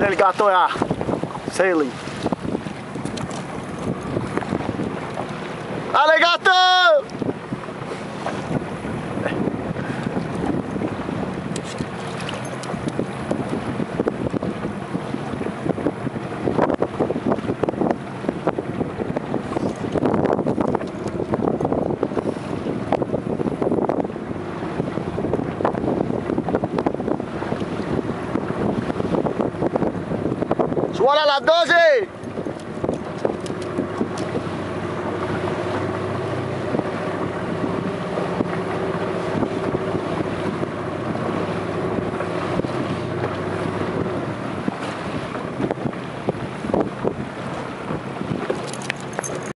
Gato ya. Sailing. ¡Dale, ¡Gol a las 12!